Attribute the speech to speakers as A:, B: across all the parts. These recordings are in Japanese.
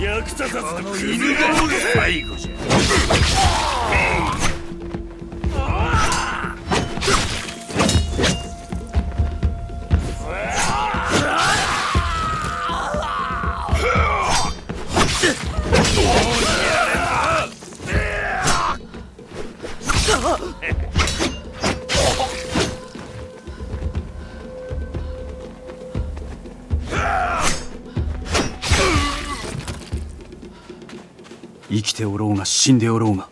A: 役立たずの犬が最後じゃ
B: 生きておろうが死んでおろうが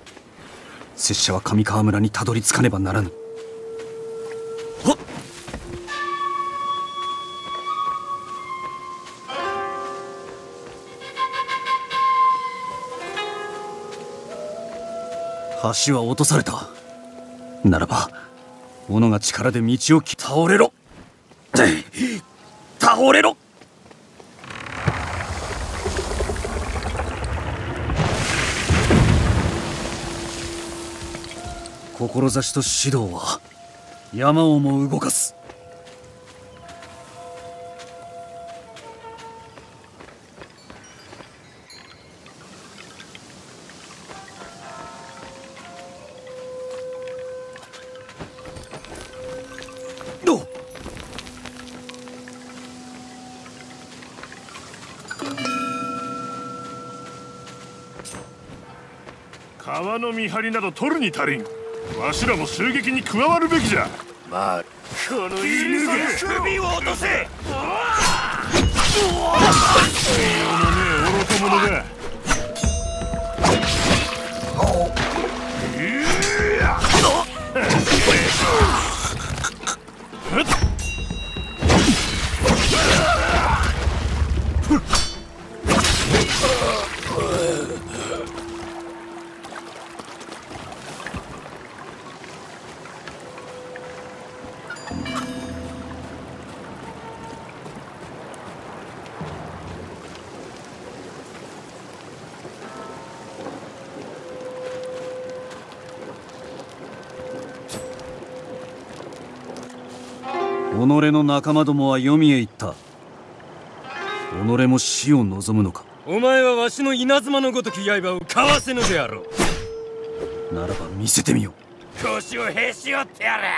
B: 拙者は上川村にたどり着かねばならぬ。橋は落とされた。ならば斧が力で道を切倒れろ。倒れろ志と指導は山をも動かす
A: 川の見張りなど取るに足りんわしらも襲撃に加わるべきじゃ。まあこの犬が首を落とせ。用のねえ愚か者がうや
B: 己の仲間どもは黄泉へ行った。己も死を望むのか。
C: お前はわしの稲妻のごとき刃をかわせぬであろう。
B: ならば見せてみよ
C: 腰をへし折ってやれ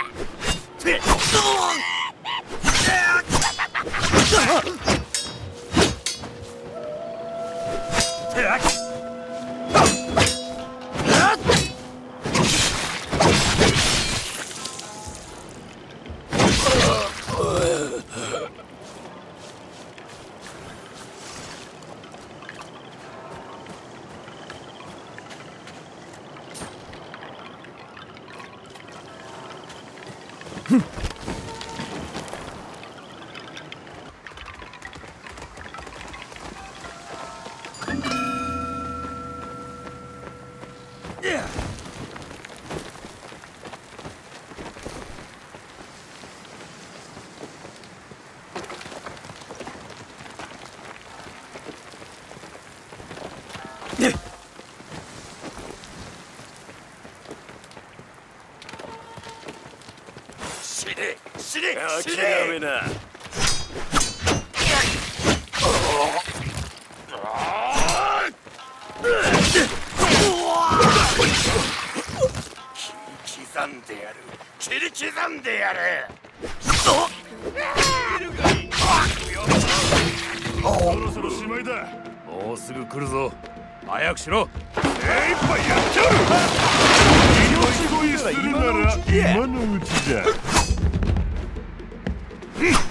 A: 死ね死ね
C: 死ね。
A: 諦めな刻んでやる。切り刻んでやるそろそろしまいだ。もうすぐ来るぞ。早くしろ。精一杯やってやる。命乞いするなら今のうちだ Hmph!